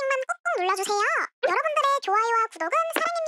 번씩만 눌러주세요. 여러분들의 좋아요와 구독은 사랑입니다.